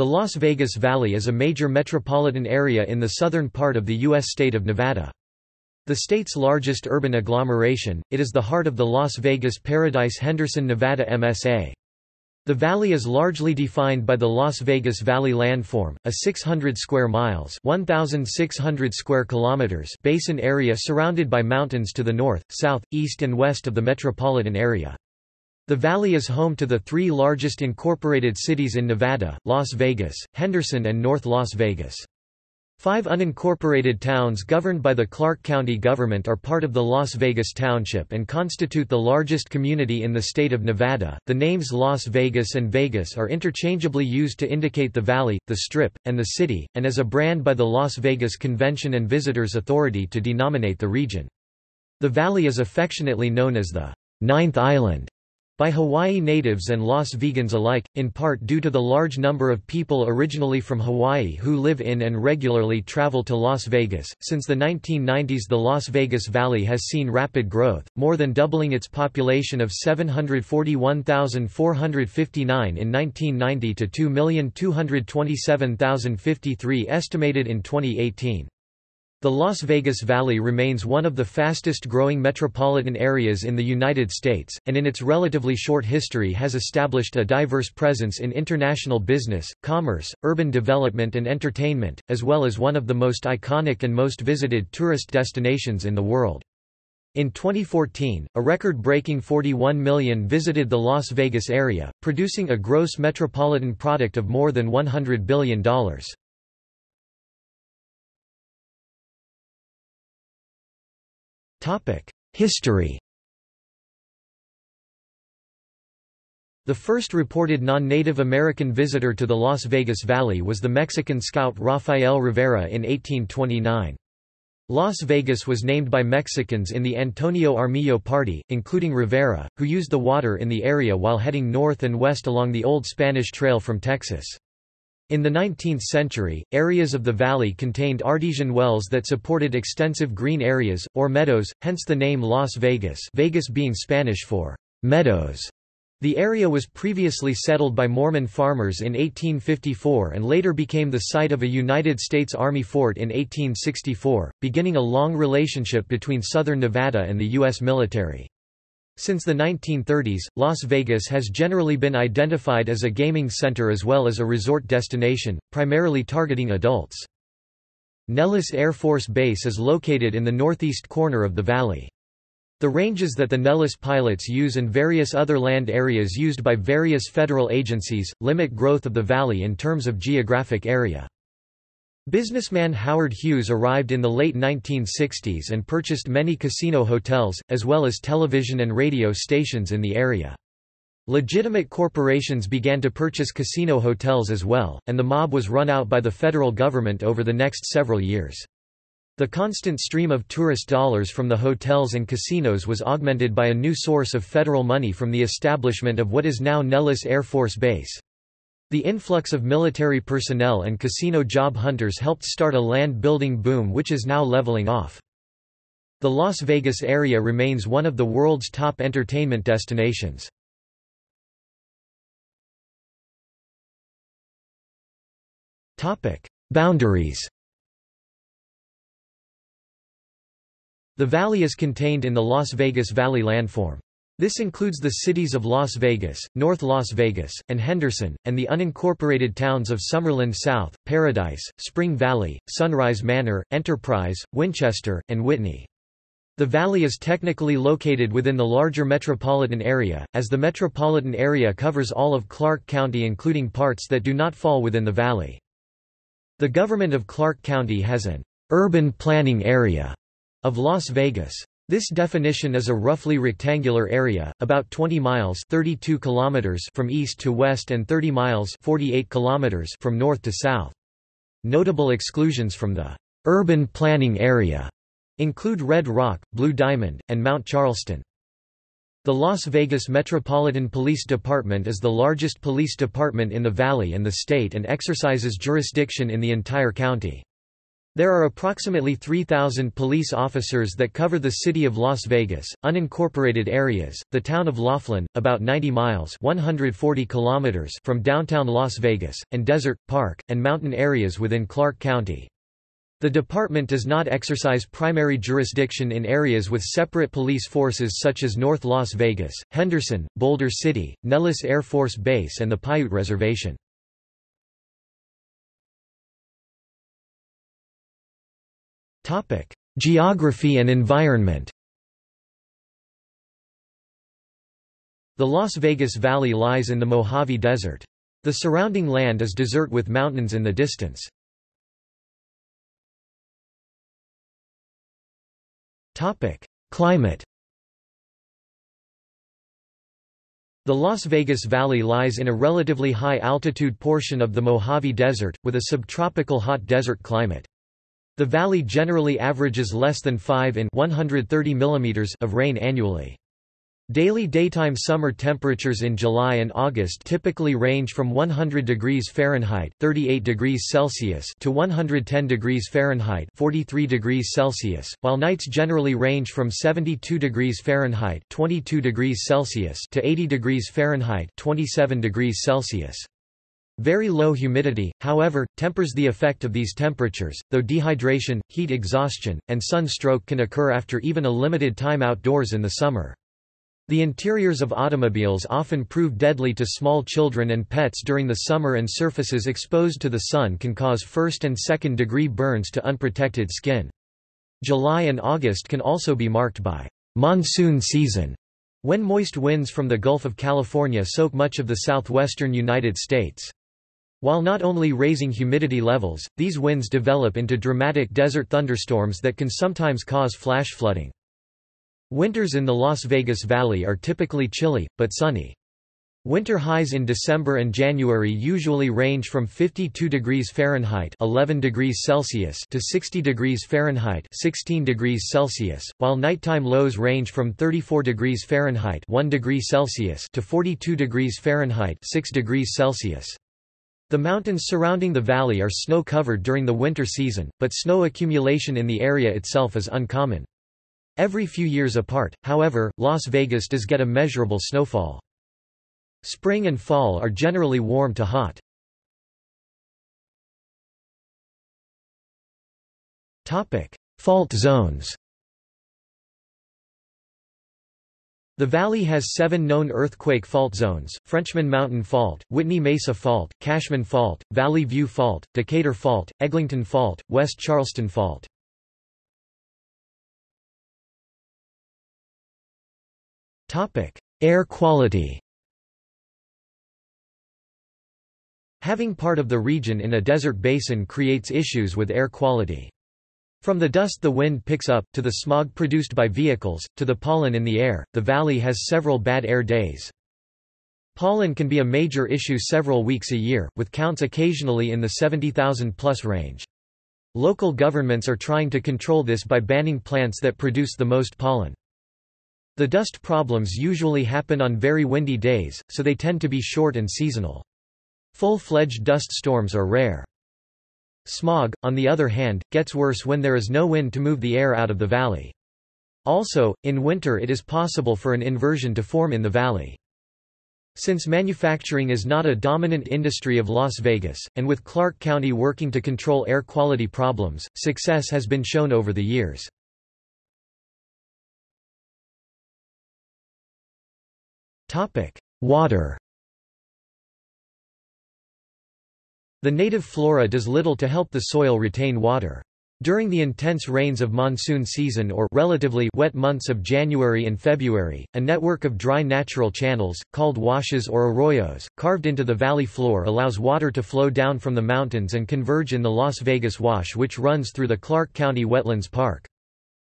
The Las Vegas Valley is a major metropolitan area in the southern part of the U.S. state of Nevada. The state's largest urban agglomeration, it is the heart of the Las Vegas Paradise-Henderson Nevada MSA. The valley is largely defined by the Las Vegas Valley landform, a 600 square miles (1,600 square kilometers) basin area surrounded by mountains to the north, south, east and west of the metropolitan area. The valley is home to the three largest incorporated cities in Nevada, Las Vegas, Henderson and North Las Vegas. Five unincorporated towns governed by the Clark County government are part of the Las Vegas Township and constitute the largest community in the state of Nevada. The names Las Vegas and Vegas are interchangeably used to indicate the valley, the strip, and the city, and as a brand by the Las Vegas Convention and Visitors Authority to denominate the region. The valley is affectionately known as the Ninth Island by Hawaii natives and Las Vegans alike, in part due to the large number of people originally from Hawaii who live in and regularly travel to Las Vegas. Since the 1990s, the Las Vegas Valley has seen rapid growth, more than doubling its population of 741,459 in 1990 to 2,227,053 estimated in 2018. The Las Vegas Valley remains one of the fastest-growing metropolitan areas in the United States, and in its relatively short history has established a diverse presence in international business, commerce, urban development and entertainment, as well as one of the most iconic and most visited tourist destinations in the world. In 2014, a record-breaking 41 million visited the Las Vegas area, producing a gross metropolitan product of more than $100 billion. History The first reported non-Native American visitor to the Las Vegas Valley was the Mexican scout Rafael Rivera in 1829. Las Vegas was named by Mexicans in the Antonio Armijo Party, including Rivera, who used the water in the area while heading north and west along the Old Spanish Trail from Texas. In the 19th century, areas of the valley contained artesian wells that supported extensive green areas, or meadows, hence the name Las Vegas Vegas being Spanish for meadows. The area was previously settled by Mormon farmers in 1854 and later became the site of a United States Army fort in 1864, beginning a long relationship between southern Nevada and the U.S. military. Since the 1930s, Las Vegas has generally been identified as a gaming center as well as a resort destination, primarily targeting adults. Nellis Air Force Base is located in the northeast corner of the valley. The ranges that the Nellis pilots use and various other land areas used by various federal agencies, limit growth of the valley in terms of geographic area. Businessman Howard Hughes arrived in the late 1960s and purchased many casino hotels, as well as television and radio stations in the area. Legitimate corporations began to purchase casino hotels as well, and the mob was run out by the federal government over the next several years. The constant stream of tourist dollars from the hotels and casinos was augmented by a new source of federal money from the establishment of what is now Nellis Air Force Base. The influx of military personnel and casino job hunters helped start a land-building boom which is now leveling off. The Las Vegas area remains one of the world's top entertainment destinations. Boundaries The valley is contained in the Las Vegas Valley landform. This includes the cities of Las Vegas, North Las Vegas, and Henderson, and the unincorporated towns of Summerlin South, Paradise, Spring Valley, Sunrise Manor, Enterprise, Winchester, and Whitney. The valley is technically located within the larger metropolitan area, as the metropolitan area covers all of Clark County including parts that do not fall within the valley. The government of Clark County has an urban planning area of Las Vegas. This definition is a roughly rectangular area, about 20 miles 32 kilometers from east to west and 30 miles 48 kilometers from north to south. Notable exclusions from the urban planning area include Red Rock, Blue Diamond, and Mount Charleston. The Las Vegas Metropolitan Police Department is the largest police department in the valley and the state and exercises jurisdiction in the entire county. There are approximately 3,000 police officers that cover the city of Las Vegas, unincorporated areas, the town of Laughlin, about 90 miles 140 kilometers from downtown Las Vegas, and desert, park, and mountain areas within Clark County. The department does not exercise primary jurisdiction in areas with separate police forces such as North Las Vegas, Henderson, Boulder City, Nellis Air Force Base and the Paiute Reservation. Geography and environment The Las Vegas Valley lies in the Mojave Desert. The surrounding land is desert with mountains in the distance. Climate The Las Vegas Valley lies in a relatively high-altitude portion of the Mojave Desert, with a subtropical hot desert climate. The valley generally averages less than 5 in 130 mm of rain annually. Daily daytime summer temperatures in July and August typically range from 100 degrees Fahrenheit 38 degrees Celsius to 110 degrees Fahrenheit 43 degrees Celsius, while nights generally range from 72 degrees Fahrenheit 22 degrees Celsius to 80 degrees Fahrenheit 27 degrees Celsius. Very low humidity, however, tempers the effect of these temperatures, though dehydration, heat exhaustion, and sunstroke can occur after even a limited time outdoors in the summer. The interiors of automobiles often prove deadly to small children and pets during the summer and surfaces exposed to the sun can cause first and second degree burns to unprotected skin. July and August can also be marked by monsoon season, when moist winds from the Gulf of California soak much of the southwestern United States. While not only raising humidity levels, these winds develop into dramatic desert thunderstorms that can sometimes cause flash flooding. Winters in the Las Vegas Valley are typically chilly, but sunny. Winter highs in December and January usually range from 52 degrees Fahrenheit 11 degrees Celsius to 60 degrees Fahrenheit 16 degrees Celsius, while nighttime lows range from 34 degrees Fahrenheit 1 degree Celsius to 42 degrees Fahrenheit 6 degrees Celsius. The mountains surrounding the valley are snow-covered during the winter season, but snow accumulation in the area itself is uncommon. Every few years apart, however, Las Vegas does get a measurable snowfall. Spring and fall are generally warm to hot. Fault zones The valley has seven known earthquake fault zones, Frenchman Mountain Fault, Whitney Mesa Fault, Cashman Fault, Valley View Fault, Decatur Fault, Eglington Fault, West Charleston Fault. Air quality Having part of the region in a desert basin creates issues with air quality. From the dust the wind picks up, to the smog produced by vehicles, to the pollen in the air, the valley has several bad air days. Pollen can be a major issue several weeks a year, with counts occasionally in the 70,000 plus range. Local governments are trying to control this by banning plants that produce the most pollen. The dust problems usually happen on very windy days, so they tend to be short and seasonal. Full-fledged dust storms are rare. Smog, on the other hand, gets worse when there is no wind to move the air out of the valley. Also, in winter it is possible for an inversion to form in the valley. Since manufacturing is not a dominant industry of Las Vegas, and with Clark County working to control air quality problems, success has been shown over the years. Water The native flora does little to help the soil retain water. During the intense rains of monsoon season or relatively wet months of January and February, a network of dry natural channels, called washes or arroyos, carved into the valley floor allows water to flow down from the mountains and converge in the Las Vegas Wash which runs through the Clark County Wetlands Park.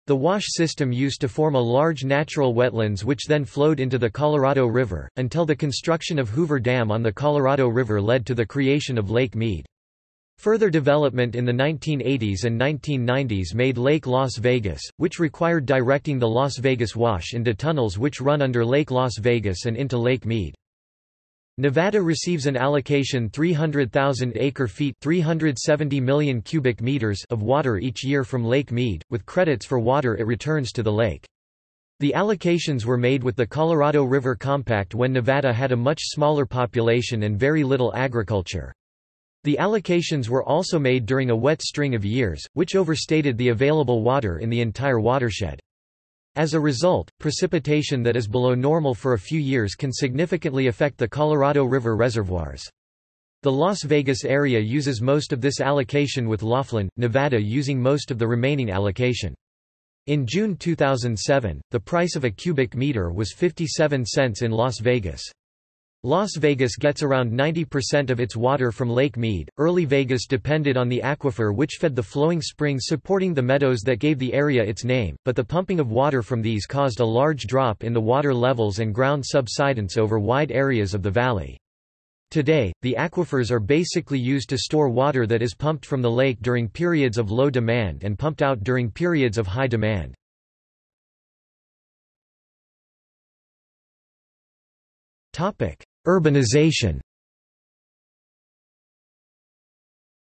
The wash system used to form a large natural wetlands which then flowed into the Colorado River, until the construction of Hoover Dam on the Colorado River led to the creation of Lake Mead. Further development in the 1980s and 1990s made Lake Las Vegas, which required directing the Las Vegas Wash into tunnels which run under Lake Las Vegas and into Lake Mead. Nevada receives an allocation 300,000 acre-feet 370 million cubic meters of water each year from Lake Mead, with credits for water it returns to the lake. The allocations were made with the Colorado River Compact when Nevada had a much smaller population and very little agriculture. The allocations were also made during a wet string of years, which overstated the available water in the entire watershed. As a result, precipitation that is below normal for a few years can significantly affect the Colorado River reservoirs. The Las Vegas area uses most of this allocation with Laughlin, Nevada using most of the remaining allocation. In June 2007, the price of a cubic meter was 57 cents in Las Vegas. Las Vegas gets around 90% of its water from Lake Mead. Early Vegas depended on the aquifer which fed the flowing springs supporting the meadows that gave the area its name, but the pumping of water from these caused a large drop in the water levels and ground subsidence over wide areas of the valley. Today, the aquifers are basically used to store water that is pumped from the lake during periods of low demand and pumped out during periods of high demand. Urbanization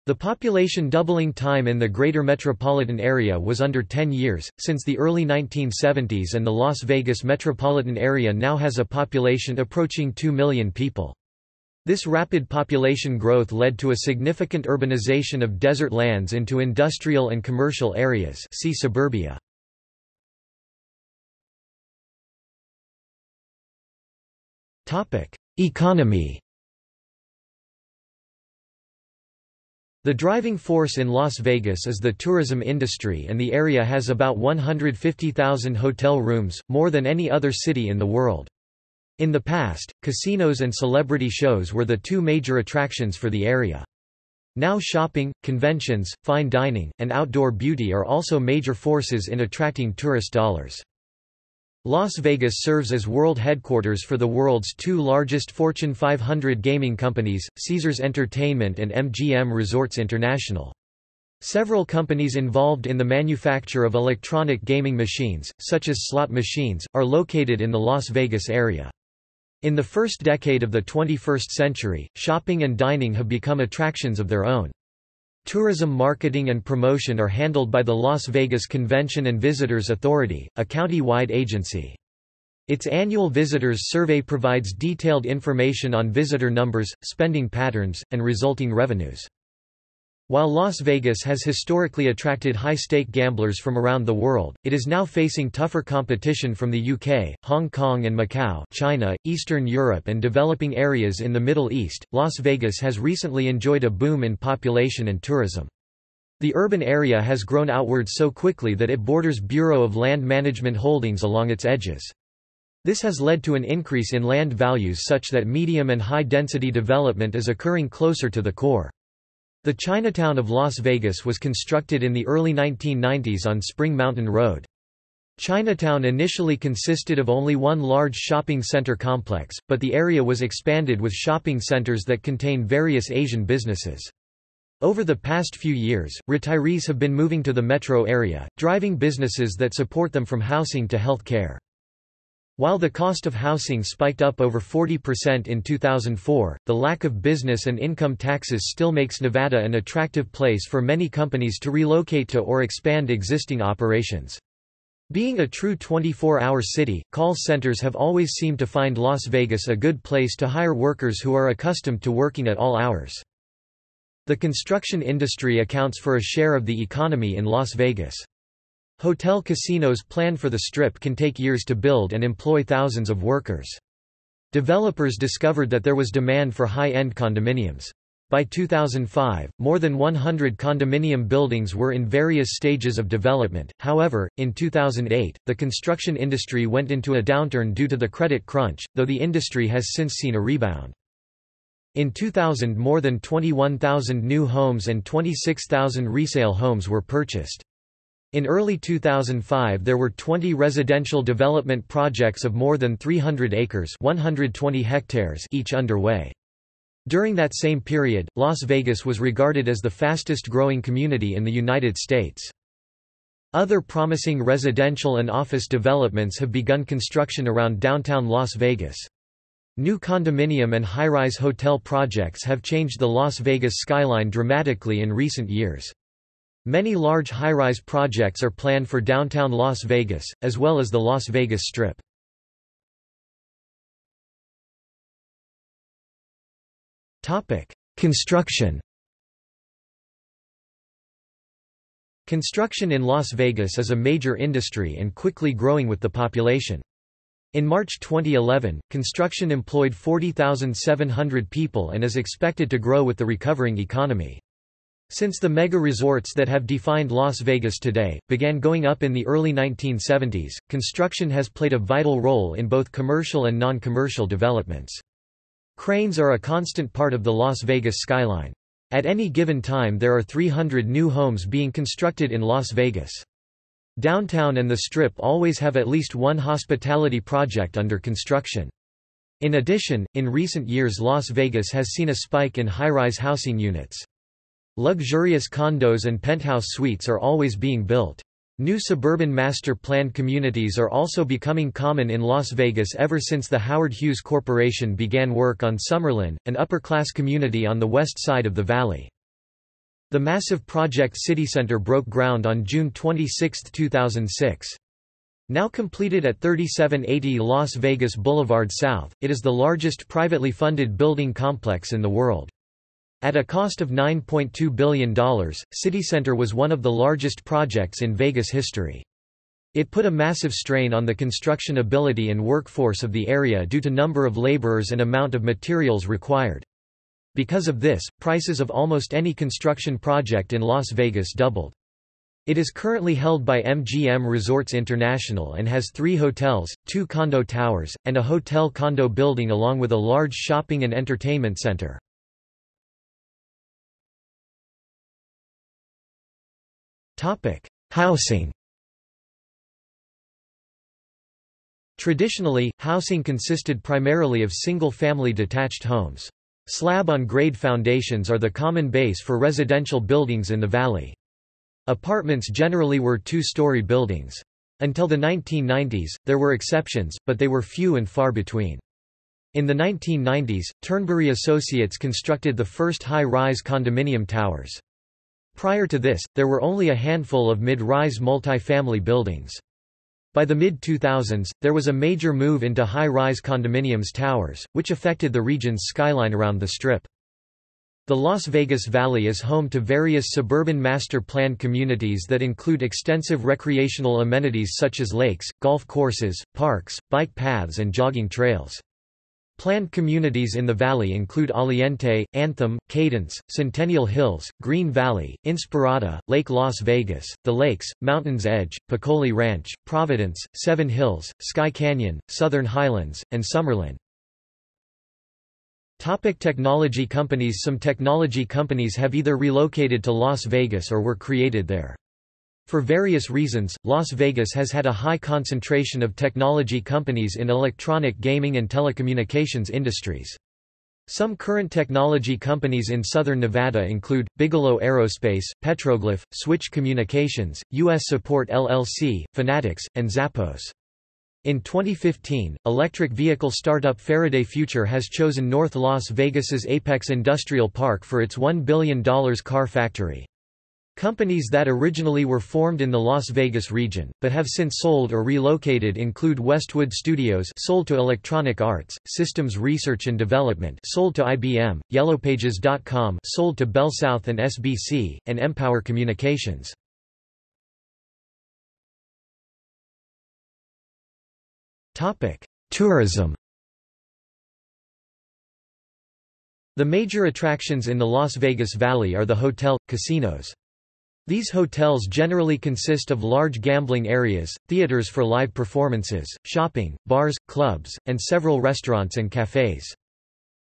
The population doubling time in the greater metropolitan area was under 10 years, since the early 1970s and the Las Vegas metropolitan area now has a population approaching 2 million people. This rapid population growth led to a significant urbanization of desert lands into industrial and commercial areas see suburbia. Economy The driving force in Las Vegas is the tourism industry and the area has about 150,000 hotel rooms, more than any other city in the world. In the past, casinos and celebrity shows were the two major attractions for the area. Now shopping, conventions, fine dining, and outdoor beauty are also major forces in attracting tourist dollars. Las Vegas serves as world headquarters for the world's two largest Fortune 500 gaming companies, Caesars Entertainment and MGM Resorts International. Several companies involved in the manufacture of electronic gaming machines, such as slot machines, are located in the Las Vegas area. In the first decade of the 21st century, shopping and dining have become attractions of their own. Tourism marketing and promotion are handled by the Las Vegas Convention and Visitors Authority, a county-wide agency. Its annual visitors survey provides detailed information on visitor numbers, spending patterns, and resulting revenues. While Las Vegas has historically attracted high-stake gamblers from around the world, it is now facing tougher competition from the UK, Hong Kong and Macau, China, Eastern Europe and developing areas in the Middle East. Las Vegas has recently enjoyed a boom in population and tourism. The urban area has grown outwards so quickly that it borders Bureau of Land Management holdings along its edges. This has led to an increase in land values such that medium and high density development is occurring closer to the core. The Chinatown of Las Vegas was constructed in the early 1990s on Spring Mountain Road. Chinatown initially consisted of only one large shopping center complex, but the area was expanded with shopping centers that contain various Asian businesses. Over the past few years, retirees have been moving to the metro area, driving businesses that support them from housing to health care. While the cost of housing spiked up over 40% in 2004, the lack of business and income taxes still makes Nevada an attractive place for many companies to relocate to or expand existing operations. Being a true 24-hour city, call centers have always seemed to find Las Vegas a good place to hire workers who are accustomed to working at all hours. The construction industry accounts for a share of the economy in Las Vegas. Hotel casinos planned for the Strip can take years to build and employ thousands of workers. Developers discovered that there was demand for high-end condominiums. By 2005, more than 100 condominium buildings were in various stages of development. However, in 2008, the construction industry went into a downturn due to the credit crunch, though the industry has since seen a rebound. In 2000 more than 21,000 new homes and 26,000 resale homes were purchased. In early 2005 there were 20 residential development projects of more than 300 acres 120 hectares each underway. During that same period, Las Vegas was regarded as the fastest growing community in the United States. Other promising residential and office developments have begun construction around downtown Las Vegas. New condominium and high-rise hotel projects have changed the Las Vegas skyline dramatically in recent years. Many large high-rise projects are planned for downtown Las Vegas, as well as the Las Vegas Strip. Construction Construction in Las Vegas is a major industry and quickly growing with the population. In March 2011, construction employed 40,700 people and is expected to grow with the recovering economy. Since the mega resorts that have defined Las Vegas today, began going up in the early 1970s, construction has played a vital role in both commercial and non-commercial developments. Cranes are a constant part of the Las Vegas skyline. At any given time there are 300 new homes being constructed in Las Vegas. Downtown and the Strip always have at least one hospitality project under construction. In addition, in recent years Las Vegas has seen a spike in high-rise housing units. Luxurious condos and penthouse suites are always being built. New suburban master-planned communities are also becoming common in Las Vegas ever since the Howard Hughes Corporation began work on Summerlin, an upper-class community on the west side of the valley. The massive project CityCenter broke ground on June 26, 2006. Now completed at 3780 Las Vegas Boulevard South, it is the largest privately funded building complex in the world. At a cost of $9.2 billion, CityCenter was one of the largest projects in Vegas history. It put a massive strain on the construction ability and workforce of the area due to number of laborers and amount of materials required. Because of this, prices of almost any construction project in Las Vegas doubled. It is currently held by MGM Resorts International and has three hotels, two condo towers, and a hotel-condo building along with a large shopping and entertainment center. Housing Traditionally, housing consisted primarily of single-family detached homes. Slab-on-grade foundations are the common base for residential buildings in the valley. Apartments generally were two-story buildings. Until the 1990s, there were exceptions, but they were few and far between. In the 1990s, Turnberry Associates constructed the first high-rise condominium towers. Prior to this, there were only a handful of mid-rise multifamily buildings. By the mid-2000s, there was a major move into high-rise condominiums towers, which affected the region's skyline around the Strip. The Las Vegas Valley is home to various suburban master-planned communities that include extensive recreational amenities such as lakes, golf courses, parks, bike paths and jogging trails. Planned communities in the valley include Aliante, Anthem, Cadence, Centennial Hills, Green Valley, Inspirada, Lake Las Vegas, The Lakes, Mountain's Edge, Peccole Ranch, Providence, Seven Hills, Sky Canyon, Southern Highlands, and Summerlin. Topic technology companies Some technology companies have either relocated to Las Vegas or were created there. For various reasons, Las Vegas has had a high concentration of technology companies in electronic gaming and telecommunications industries. Some current technology companies in southern Nevada include, Bigelow Aerospace, Petroglyph, Switch Communications, U.S. Support LLC, Fanatics, and Zappos. In 2015, electric vehicle startup Faraday Future has chosen North Las Vegas's Apex Industrial Park for its $1 billion car factory. Companies that originally were formed in the Las Vegas region, but have since sold or relocated include Westwood Studios sold to Electronic Arts, Systems Research and Development sold to IBM, YellowPages.com sold to BellSouth and SBC, and Empower Communications. Tourism The major attractions in the Las Vegas Valley are the hotel, casinos. These hotels generally consist of large gambling areas, theaters for live performances, shopping, bars, clubs, and several restaurants and cafes.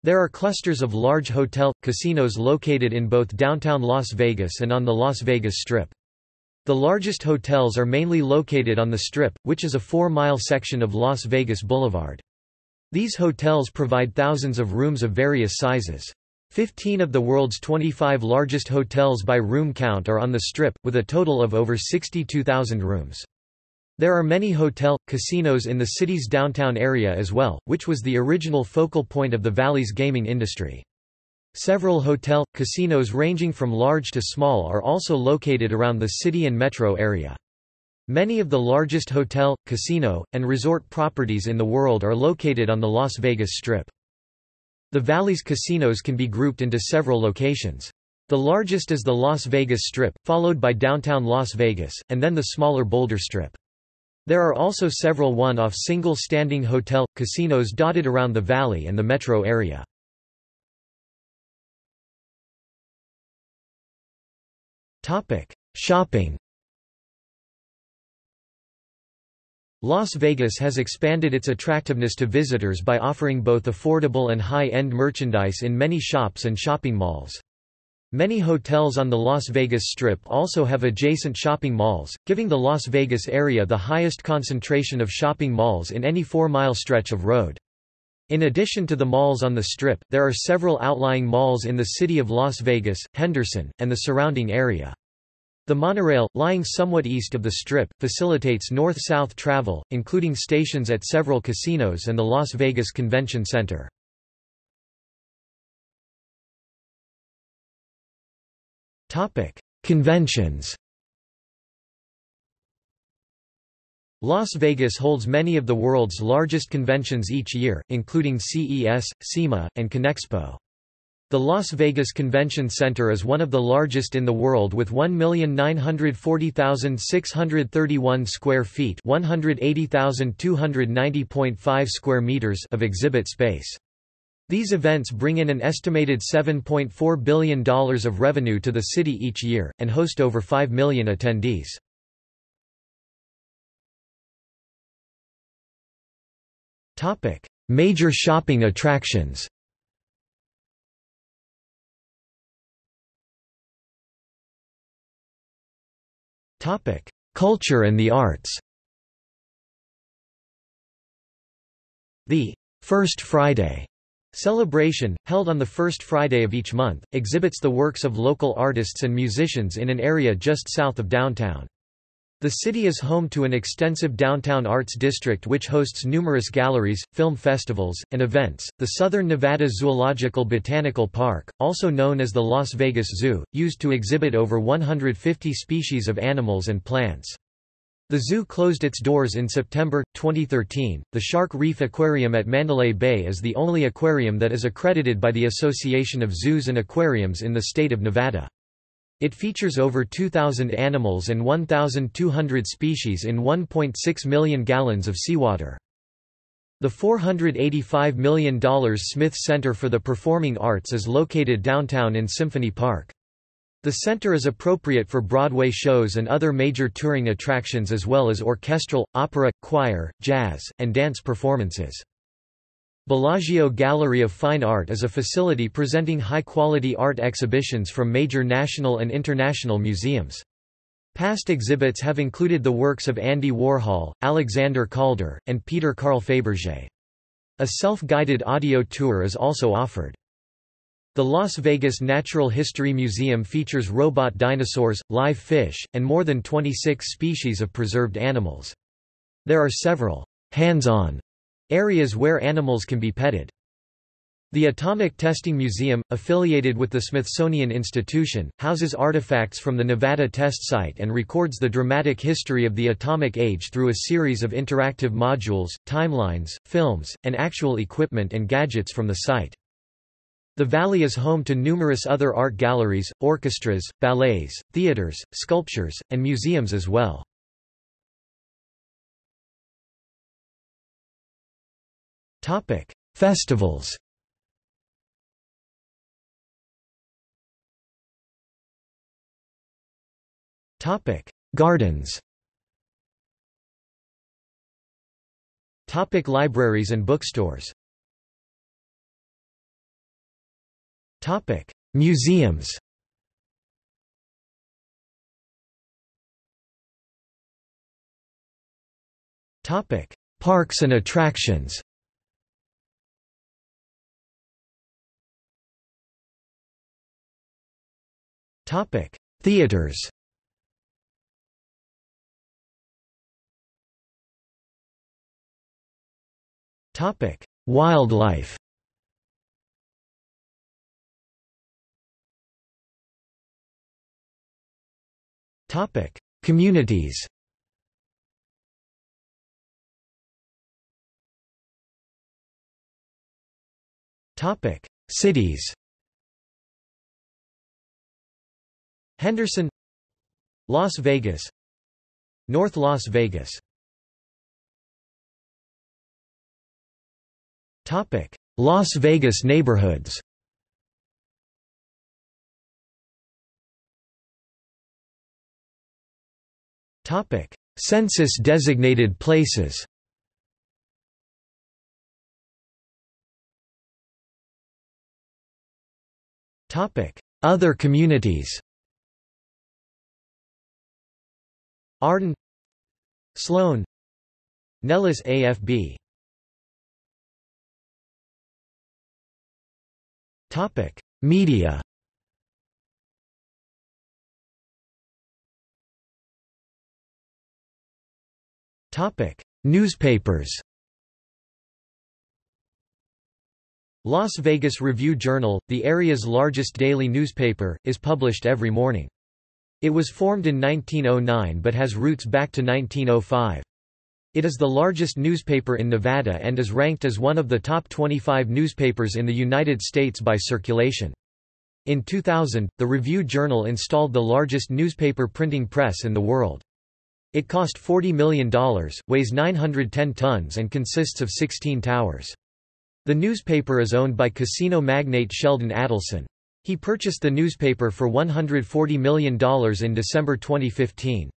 There are clusters of large hotel, casinos located in both downtown Las Vegas and on the Las Vegas Strip. The largest hotels are mainly located on the Strip, which is a four-mile section of Las Vegas Boulevard. These hotels provide thousands of rooms of various sizes. Fifteen of the world's 25 largest hotels by room count are on the Strip, with a total of over 62,000 rooms. There are many hotel, casinos in the city's downtown area as well, which was the original focal point of the valley's gaming industry. Several hotel, casinos ranging from large to small are also located around the city and metro area. Many of the largest hotel, casino, and resort properties in the world are located on the Las Vegas Strip. The valley's casinos can be grouped into several locations. The largest is the Las Vegas Strip, followed by downtown Las Vegas, and then the smaller Boulder Strip. There are also several one-off single-standing hotel, casinos dotted around the valley and the metro area. Shopping Las Vegas has expanded its attractiveness to visitors by offering both affordable and high-end merchandise in many shops and shopping malls. Many hotels on the Las Vegas Strip also have adjacent shopping malls, giving the Las Vegas area the highest concentration of shopping malls in any four-mile stretch of road. In addition to the malls on the Strip, there are several outlying malls in the city of Las Vegas, Henderson, and the surrounding area. The monorail, lying somewhat east of the Strip, facilitates north-south travel, including stations at several casinos and the Las Vegas Convention Center. Conventions. Las Vegas holds many of the world's largest conventions each year, including CES, SEMA, and Conexpo. The Las Vegas Convention Center is one of the largest in the world with 1,940,631 square feet, 180,290.5 square meters of exhibit space. These events bring in an estimated $7.4 billion of revenue to the city each year, and host over 5 million attendees. Major shopping attractions Culture and the arts The First Friday Celebration, held on the first Friday of each month, exhibits the works of local artists and musicians in an area just south of downtown. The city is home to an extensive downtown arts district which hosts numerous galleries, film festivals, and events. The Southern Nevada Zoological Botanical Park, also known as the Las Vegas Zoo, used to exhibit over 150 species of animals and plants. The zoo closed its doors in September 2013. The Shark Reef Aquarium at Mandalay Bay is the only aquarium that is accredited by the Association of Zoos and Aquariums in the state of Nevada. It features over 2,000 animals and 1,200 species in 1.6 million gallons of seawater. The $485 million Smith Center for the Performing Arts is located downtown in Symphony Park. The center is appropriate for Broadway shows and other major touring attractions as well as orchestral, opera, choir, jazz, and dance performances. Bellagio Gallery of Fine Art is a facility presenting high-quality art exhibitions from major national and international museums. Past exhibits have included the works of Andy Warhol, Alexander Calder, and Peter Carl Fabergé. A self-guided audio tour is also offered. The Las Vegas Natural History Museum features robot dinosaurs, live fish, and more than 26 species of preserved animals. There are several hands-on areas where animals can be petted. The Atomic Testing Museum, affiliated with the Smithsonian Institution, houses artifacts from the Nevada test site and records the dramatic history of the atomic age through a series of interactive modules, timelines, films, and actual equipment and gadgets from the site. The valley is home to numerous other art galleries, orchestras, ballets, theaters, sculptures, and museums as well. Festivals. Topic: Gardens. Topic. Libraries and bookstores. Topic: Museums. Topic: Parks and attractions. Topic: Theaters. Topic: Wildlife. Topic: Communities. Topic: Cities. Henderson Las Vegas North Las Vegas Topic: Las Vegas neighborhoods. Topic: Census designated places. Topic: Other communities. Arden Sloan Nellis AFB Topic: Media. Topic: Newspapers. Las Vegas Review-Journal, the area's largest daily newspaper, is published every morning. It was formed in 1909 but has roots back to 1905. It is the largest newspaper in Nevada and is ranked as one of the top 25 newspapers in the United States by circulation. In 2000, the Review-Journal installed the largest newspaper printing press in the world. It cost $40 million, weighs 910 tons and consists of 16 towers. The newspaper is owned by casino magnate Sheldon Adelson. He purchased the newspaper for $140 million in December 2015.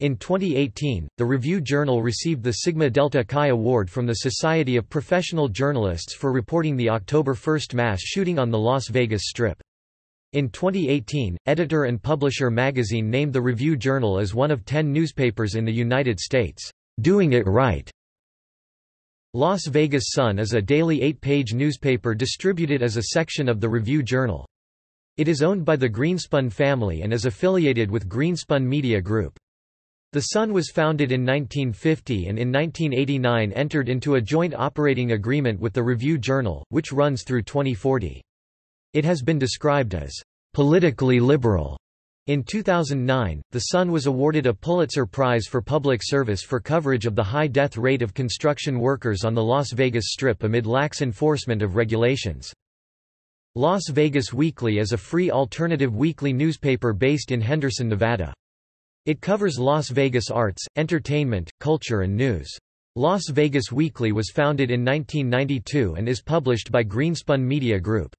In 2018, the Review-Journal received the Sigma Delta Chi Award from the Society of Professional Journalists for reporting the October 1 mass shooting on the Las Vegas Strip. In 2018, editor and publisher magazine named the Review-Journal as one of ten newspapers in the United States, "...doing it right." Las Vegas Sun is a daily eight-page newspaper distributed as a section of the Review-Journal. It is owned by the Greenspun family and is affiliated with Greenspun Media Group. The Sun was founded in 1950 and in 1989 entered into a joint operating agreement with the Review-Journal, which runs through 2040. It has been described as politically liberal. In 2009, The Sun was awarded a Pulitzer Prize for Public Service for coverage of the high death rate of construction workers on the Las Vegas Strip amid lax enforcement of regulations. Las Vegas Weekly is a free alternative weekly newspaper based in Henderson, Nevada. It covers Las Vegas arts, entertainment, culture and news. Las Vegas Weekly was founded in 1992 and is published by Greenspun Media Group.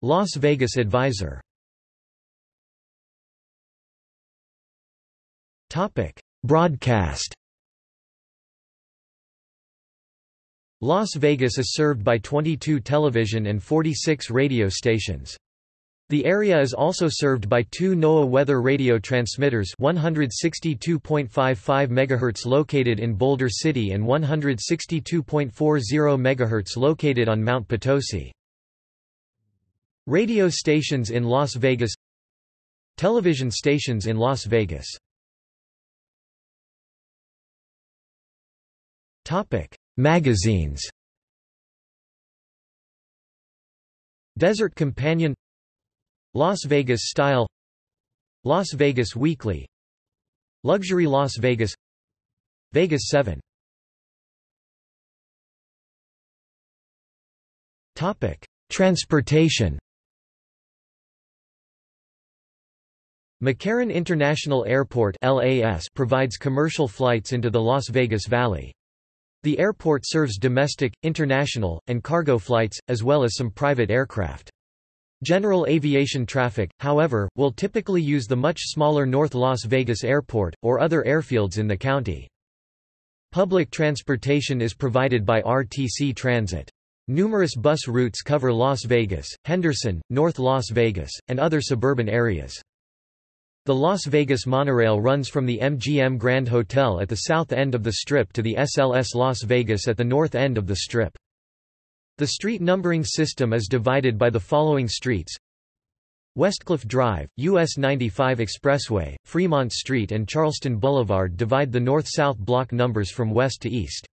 Las Vegas Advisor Broadcast Las Vegas is served by 22 television and 46 radio stations. The area is also served by two NOAA weather radio transmitters 162.55 MHz located in Boulder City and 162.40 MHz located on Mount Potosi. Radio stations in Las Vegas Television stations in Las Vegas Magazines. Desert Companion. Las Vegas Style. Las Vegas Weekly. Luxury Las Vegas. Vegas 7 Topic: Transportation. McCarran International Airport (LAS) provides commercial flights into the Las Vegas Valley. The airport serves domestic, international, and cargo flights, as well as some private aircraft. General aviation traffic, however, will typically use the much smaller North Las Vegas Airport, or other airfields in the county. Public transportation is provided by RTC Transit. Numerous bus routes cover Las Vegas, Henderson, North Las Vegas, and other suburban areas. The Las Vegas monorail runs from the MGM Grand Hotel at the south end of the Strip to the SLS Las Vegas at the north end of the Strip. The street numbering system is divided by the following streets Westcliff Drive, US 95 Expressway, Fremont Street and Charleston Boulevard divide the north-south block numbers from west to east.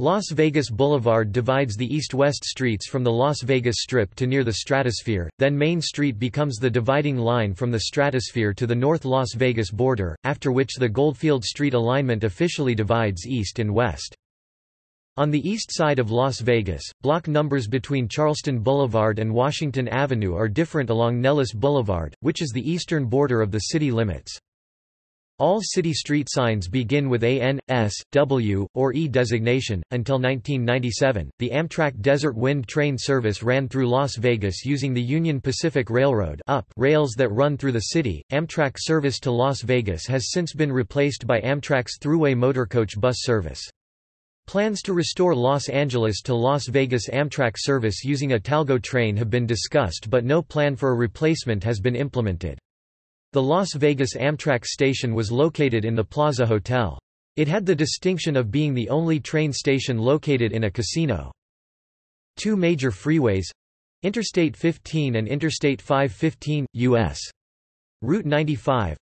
Las Vegas Boulevard divides the east-west streets from the Las Vegas Strip to near the Stratosphere, then Main Street becomes the dividing line from the Stratosphere to the North Las Vegas border, after which the Goldfield Street alignment officially divides east and west. On the east side of Las Vegas, block numbers between Charleston Boulevard and Washington Avenue are different along Nellis Boulevard, which is the eastern border of the city limits. All city street signs begin with a N, S, W, or E designation. Until 1997, the Amtrak Desert Wind train service ran through Las Vegas using the Union Pacific Railroad UP rails that run through the city. Amtrak service to Las Vegas has since been replaced by Amtrak's Thruway motorcoach bus service. Plans to restore Los Angeles to Las Vegas Amtrak service using a Talgo train have been discussed but no plan for a replacement has been implemented. The Las Vegas Amtrak station was located in the Plaza Hotel. It had the distinction of being the only train station located in a casino. Two major freeways Interstate 15 and Interstate 515, U.S. Route 95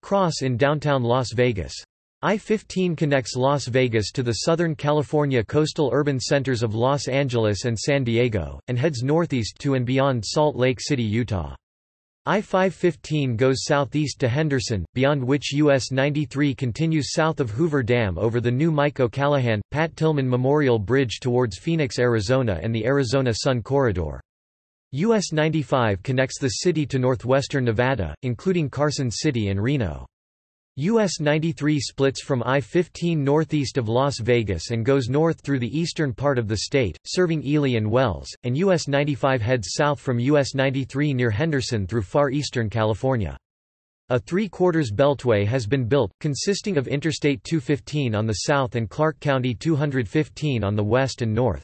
cross in downtown Las Vegas. I-15 connects Las Vegas to the Southern California coastal urban centers of Los Angeles and San Diego, and heads northeast to and beyond Salt Lake City, Utah. I-515 goes southeast to Henderson, beyond which US 93 continues south of Hoover Dam over the new Mike O'Callaghan, Pat Tillman Memorial Bridge towards Phoenix, Arizona and the Arizona Sun Corridor. US 95 connects the city to northwestern Nevada, including Carson City and Reno. US 93 splits from I-15 northeast of Las Vegas and goes north through the eastern part of the state, serving Ely and Wells, and US 95 heads south from US 93 near Henderson through far eastern California. A three-quarters beltway has been built, consisting of Interstate 215 on the south and Clark County 215 on the west and north.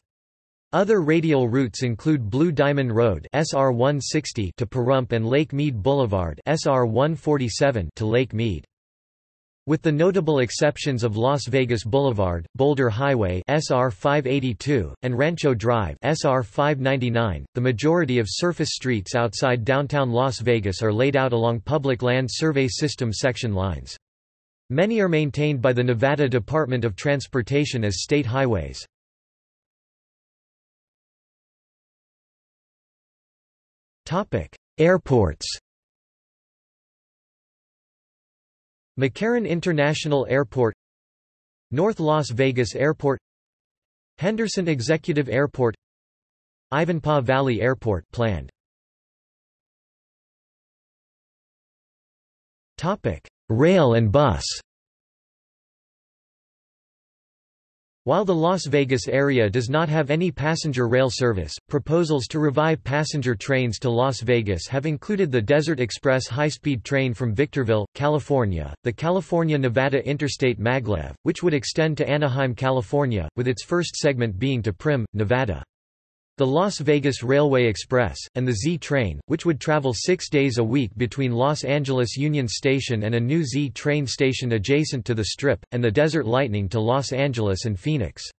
Other radial routes include Blue Diamond Road SR 160 to Pahrump and Lake Mead Boulevard SR 147 to Lake Mead. With the notable exceptions of Las Vegas Boulevard, Boulder Highway SR 582, and Rancho Drive SR 599, the majority of surface streets outside downtown Las Vegas are laid out along Public Land Survey System section lines. Many are maintained by the Nevada Department of Transportation as state highways. Airports McCarran International Airport North Las Vegas Airport Henderson Executive Airport Ivanpah Valley Airport planned. Rail and bus While the Las Vegas area does not have any passenger rail service, proposals to revive passenger trains to Las Vegas have included the Desert Express high-speed train from Victorville, California, the California-Nevada Interstate Maglev, which would extend to Anaheim, California, with its first segment being to Primm, Nevada the Las Vegas Railway Express, and the Z train, which would travel six days a week between Los Angeles Union Station and a new Z train station adjacent to the Strip, and the Desert Lightning to Los Angeles and Phoenix.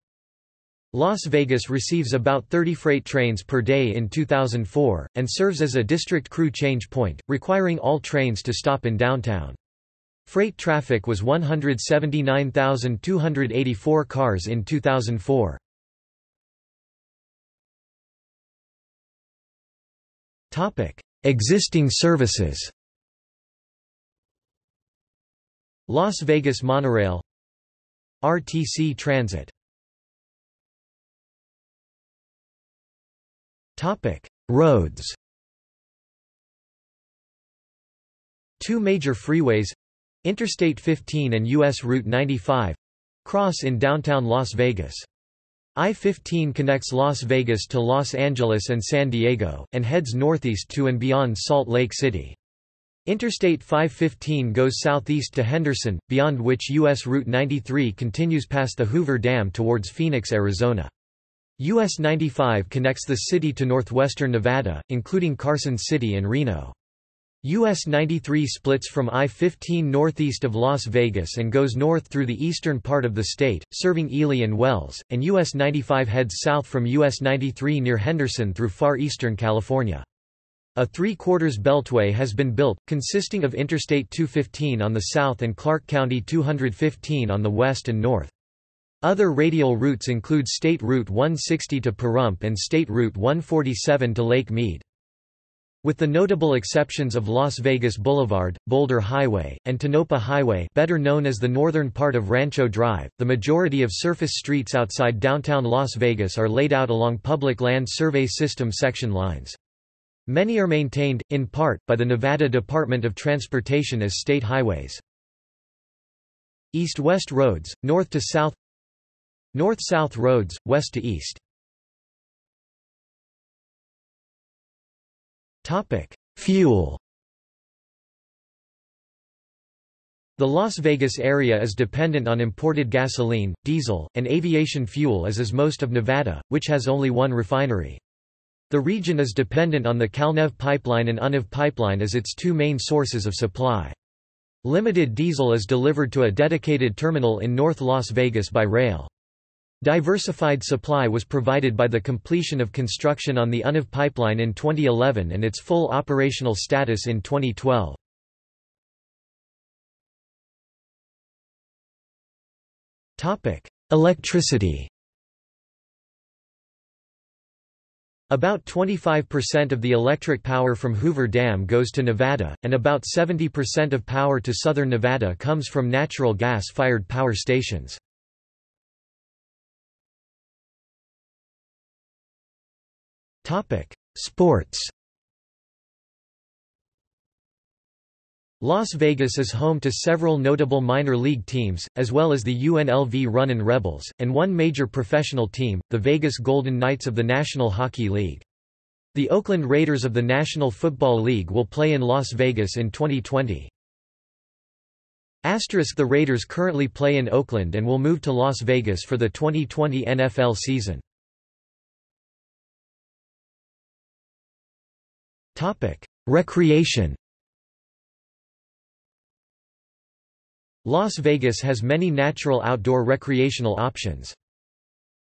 Las Vegas receives about 30 freight trains per day in 2004, and serves as a district crew change point, requiring all trains to stop in downtown. Freight traffic was 179,284 cars in 2004. Topic: Existing services. Las Vegas Monorail RTC Transit Topic: Roads. Two major freeways Interstate 15 and US Route 95 cross in downtown Las Vegas. I-15 connects Las Vegas to Los Angeles and San Diego, and heads northeast to and beyond Salt Lake City. Interstate 515 goes southeast to Henderson, beyond which U.S. Route 93 continues past the Hoover Dam towards Phoenix, Arizona. US 95 connects the city to northwestern Nevada, including Carson City and Reno. US 93 splits from I-15 northeast of Las Vegas and goes north through the eastern part of the state, serving Ely and Wells, and US 95 heads south from US 93 near Henderson through far eastern California. A three-quarters beltway has been built, consisting of Interstate 215 on the south and Clark County 215 on the west and north. Other radial routes include State Route 160 to Pahrump and State Route 147 to Lake Mead. With the notable exceptions of Las Vegas Boulevard, Boulder Highway, and Tonopah Highway better known as the northern part of Rancho Drive, the majority of surface streets outside downtown Las Vegas are laid out along Public Land Survey System section lines. Many are maintained, in part, by the Nevada Department of Transportation as state highways. East-west roads, north to south North-south roads, west to east. Topic: Fuel. The Las Vegas area is dependent on imported gasoline, diesel, and aviation fuel as is most of Nevada, which has only one refinery. The region is dependent on the Calnev pipeline and UNEV pipeline as its two main sources of supply. Limited diesel is delivered to a dedicated terminal in North Las Vegas by rail. Diversified supply was provided by the completion of construction on the UNEV pipeline in 2011 and its full operational status in 2012. Electricity About 25% of the electric power from Hoover Dam goes to Nevada, and about 70% of power to southern Nevada comes from natural gas-fired power stations. Topic: Sports. Las Vegas is home to several notable minor league teams, as well as the UNLV Runnin' Rebels, and one major professional team, the Vegas Golden Knights of the National Hockey League. The Oakland Raiders of the National Football League will play in Las Vegas in 2020. Asterisk the Raiders currently play in Oakland and will move to Las Vegas for the 2020 NFL season. Topic: Recreation. Las Vegas has many natural outdoor recreational options.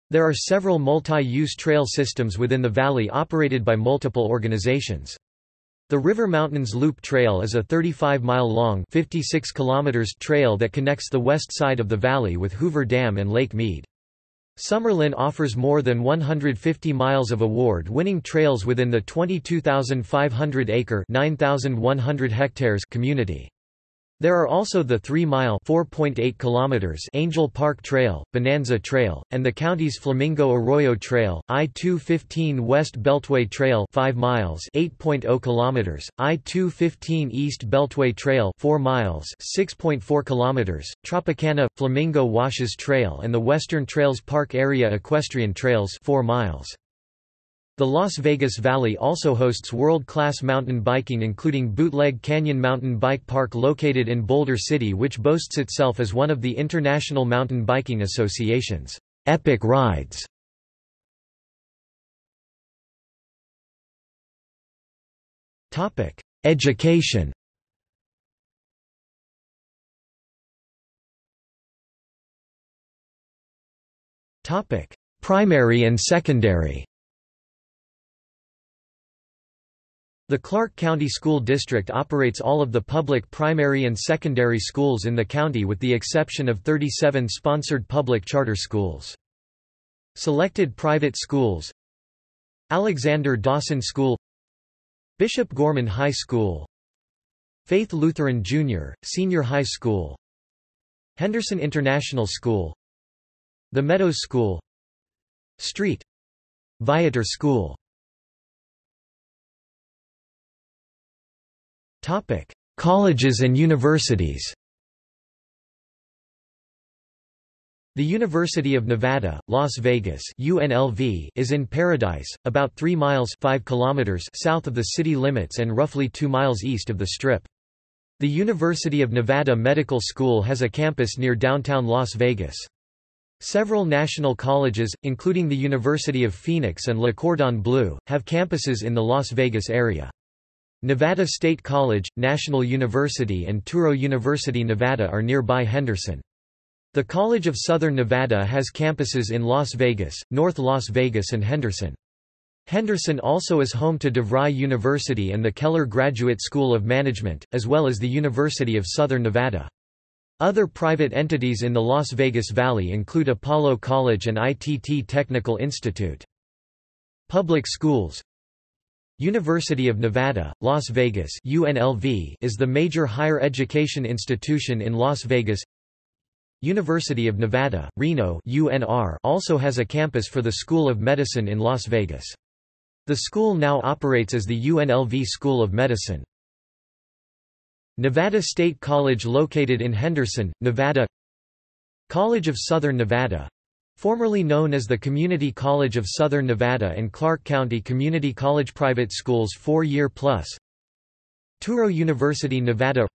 There are several multi-use trail systems within the valley operated by multiple organizations. The River Mountains Loop Trail is a 35-mile-long trail that connects the west side of the valley with Hoover Dam and Lake Mead. Summerlin offers more than 150 miles of award-winning trails within the 22,500-acre (9,100 hectares) community. There are also the 3-mile (4.8 kilometers) Angel Park Trail, Bonanza Trail, and the county's Flamingo Arroyo Trail, I-215 West Beltway Trail 5 miles (8.0 kilometers), I-215 East Beltway Trail 4 miles (6.4 kilometers), Tropicana Flamingo Washes Trail and the Western Trails Park Area Equestrian Trails 4 miles. The Las Vegas Valley also hosts world-class mountain biking including Bootleg Canyon Mountain Bike Park located in Boulder City which boasts itself as one of the International Mountain Biking Association's epic rides. Education Primary and secondary The Clark County School District operates all of the public primary and secondary schools in the county with the exception of 37 sponsored public charter schools. Selected private schools Alexander Dawson School Bishop Gorman High School Faith Lutheran Junior, Senior High School Henderson International School The Meadows School Street Viator School Colleges and universities The University of Nevada, Las Vegas UNLV is in Paradise, about 3 miles 5 kilometers south of the city limits and roughly 2 miles east of the Strip. The University of Nevada Medical School has a campus near downtown Las Vegas. Several national colleges, including the University of Phoenix and Le Cordon Bleu, have campuses in the Las Vegas area. Nevada State College, National University and Touro University Nevada are nearby Henderson. The College of Southern Nevada has campuses in Las Vegas, North Las Vegas and Henderson. Henderson also is home to DeVry University and the Keller Graduate School of Management, as well as the University of Southern Nevada. Other private entities in the Las Vegas Valley include Apollo College and ITT Technical Institute. Public schools University of Nevada, Las Vegas UNLV is the major higher education institution in Las Vegas University of Nevada, Reno UNR also has a campus for the School of Medicine in Las Vegas. The school now operates as the UNLV School of Medicine. Nevada State College located in Henderson, Nevada College of Southern Nevada formerly known as the Community College of Southern Nevada and Clark County Community College Private Schools 4-year plus. Touro University Nevada.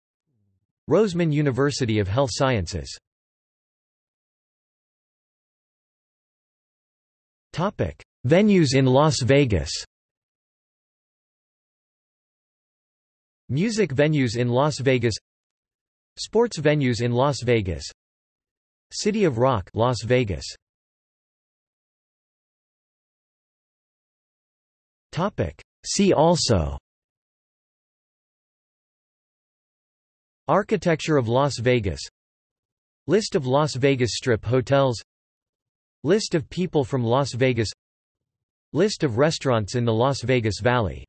Roseman University of Health Sciences. Venues in Las Vegas. Music venues in Las Vegas. Sports venues in Las Vegas. City of Rock Las Vegas Topic. See also. Architecture of Las Vegas. List of Las Vegas Strip hotels. List of people from Las Vegas. List of restaurants in the Las Vegas Valley